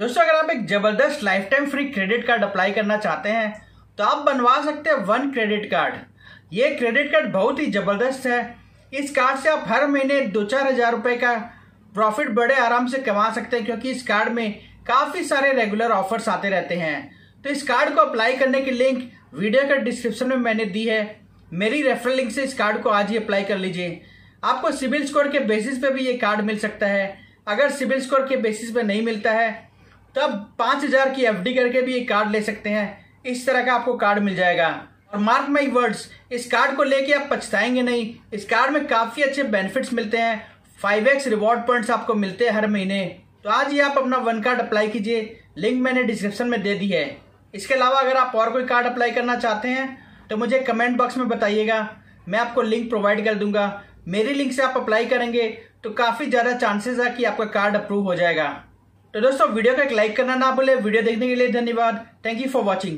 दोस्तों, अगर आप एक ज़बरदस्त lifetime free credit card apply करना चाहते हैं तो आप बनवा सकते हैं वन क्रेडिट कार्ड ये क्रेडिट कार्ड बहुत ही ज़बरदस्त है। इस कार्ड से आप हर महीने दो चार हज़ार रुपए का प्रॉफिट बड़े आराम से कमा सकते हैं, क्योंकि इस कार्ड में काफ़ी सारे रेगुलर ऑफर्स आते रहते हैं। तो इस कार्ड को अप्लाई करने की लिंक वीडियो के डिस्क्रिप्शन में मैंने दी है। मेरी रेफरल लिंक से इस कार्ड को आज ही अप्लाई कर लीजिए। आपको सिविल स्कोर के बेसिस पे भी ये कार्ड मिल सकता है। अगर सिविल स्कोर के बेसिस पे नहीं मिलता है तब पाँच हज़ार की एफडी करके भी ये कार्ड ले सकते हैं। इस तरह का आपको कार्ड मिल जाएगा। और मार्क माई वर्ड्स इस कार्ड को लेके आप पछताएँगे नहीं। इस कार्ड में काफ़ी अच्छे बेनिफिट्स मिलते हैं। फाइव एक्स रिवॉर्ड पॉइंट्स आपको मिलते हैं हर महीने। तो आज ही आप अपना वन कार्ड अप्लाई कीजिए। लिंक मैंने डिस्क्रिप्शन में दे दी है। इसके अलावा अगर आप और कोई कार्ड अप्लाई करना चाहते हैं तो मुझे कमेंट बॉक्स में बताइएगा। मैं आपको लिंक प्रोवाइड कर दूँगा। मेरी लिंक से आप अप्लाई करेंगे तो काफ़ी ज़्यादा चांसेस है कि आपका कार्ड अप्रूव हो जाएगा। तो दोस्तों, वीडियो को एक लाइक करना ना भूले। वीडियो देखने के लिए धन्यवाद। Thank you for watching